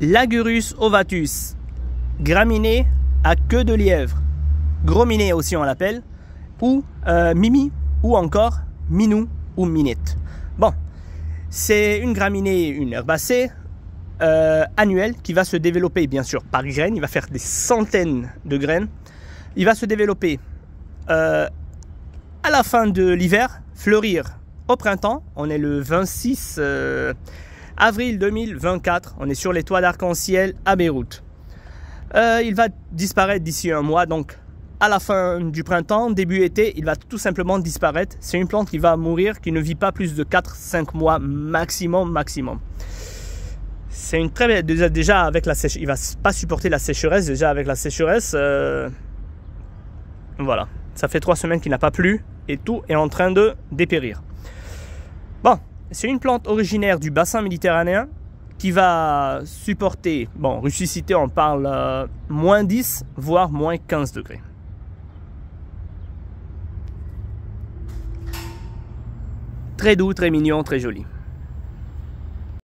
Lagurus ovatus, graminée à queue de lièvre, grominée aussi on l'appelle, ou euh, mimi, ou encore minou ou minette. Bon, c'est une graminée, une herbacée euh, annuelle qui va se développer bien sûr par graines, il va faire des centaines de graines. Il va se développer euh, à la fin de l'hiver, fleurir au printemps. On est le 26 avril 2024. On est sur les toits d'arc-en-ciel à Beyrouth. Euh, il va disparaître d'ici un mois, donc à la fin du printemps, début été, il va tout simplement disparaître. C'est une plante qui va mourir, qui ne vit pas plus de 4-5 mois maximum, maximum. C'est une très belle. Déjà, avec la sécheresse, il va pas supporter la sécheresse. Déjà avec la sécheresse, euh, voilà, ça fait trois semaines qu'il n'a pas plu et tout est en train de dépérir. Bon, c'est une plante originaire du bassin méditerranéen qui va supporter, bon, ressusciter, on parle euh, moins 10, voire moins 15 degrés. Très doux, très mignon, très joli.